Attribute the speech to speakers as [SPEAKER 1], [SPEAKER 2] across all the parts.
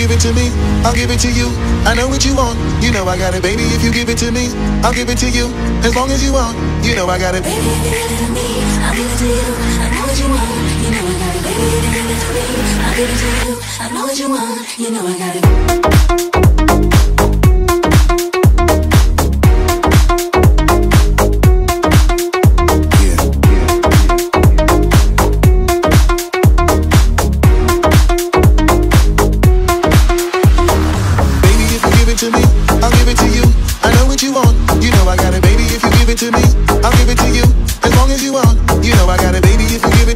[SPEAKER 1] give it to me, I'll give it to you. I know what you want, you know I got it, baby. If you give it to me, I'll give it to you. As long as you want, you know I got it.
[SPEAKER 2] Baby, if you give it to me, I'll give it to you. I know what you want, you know I got it. Baby, give it to me, I'll give it to you. I know what you want, you know I got it.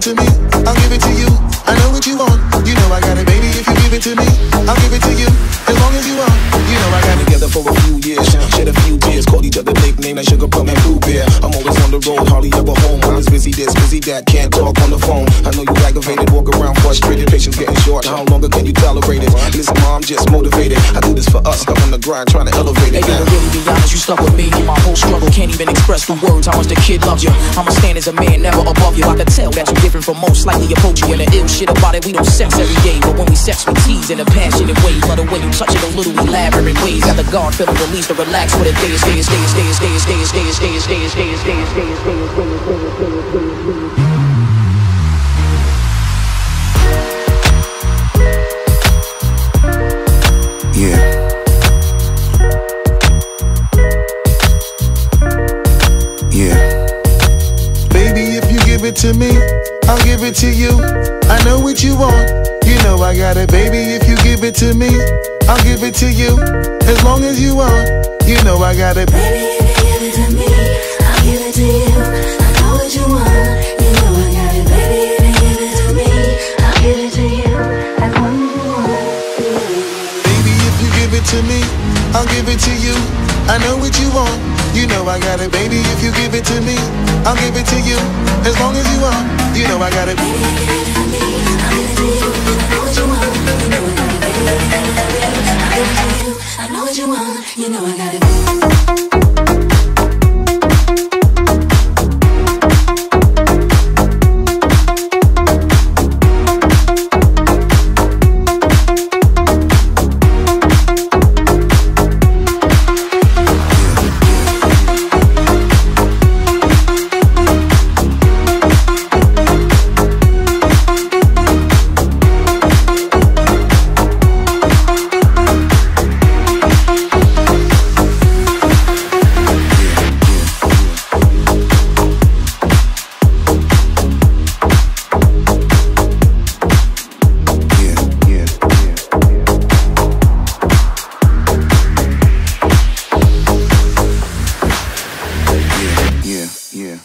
[SPEAKER 1] To me, I'll give it to you. I know what you want, you know I got it, baby. If you give it to me, I'll give it to you. As long as you want, you know I got it.
[SPEAKER 3] together for a few years. Shed a few tears, called each other nickname like Sugar Plum and Blue Bear. I'm always on the road, hardly ever busy that, can't talk on the phone. I know you aggravated, walk around frustrated, patience getting short. How longer can you tolerate it? Listen, mom, just motivated. I do this for us, I'm on the grind, trying to elevate
[SPEAKER 4] Hey,
[SPEAKER 3] it.
[SPEAKER 4] yo, to really be honest, you stuck with me in my whole struggle. Can't even express through words how much the kid loves you. I'ma stand as a man, never above you. I can tell that you're different from most, slightly approach you. And the ill shit about it, we don't sex every day. But when we sex, we tease in a passionate way. Love the way you touch it, a little elaborate ways. Got the guard feeling released to relax for the days, days, days, days, days, days, days, days, days, days, days, days, days, days, days,
[SPEAKER 1] to me, I'll give it to you. I know what you want, you know I got it. Baby, if you give it to me, I'll give it to you. As long as you want, you know I got it.
[SPEAKER 2] Baby, if you give it to me, I'll give it to you. I know what you want, you know I got it. Baby, if you give it to me, I'll give it to you. As long as you want, you know I got it.
[SPEAKER 1] Baby, if you give it to me, I'll give it to you. I know what you want, you know I got it. Baby, if you give it to me, I'll give it to you. As long as you want, you know I got it.
[SPEAKER 2] I know what you want, you know I. I know what you want, you know I got it. Yeah.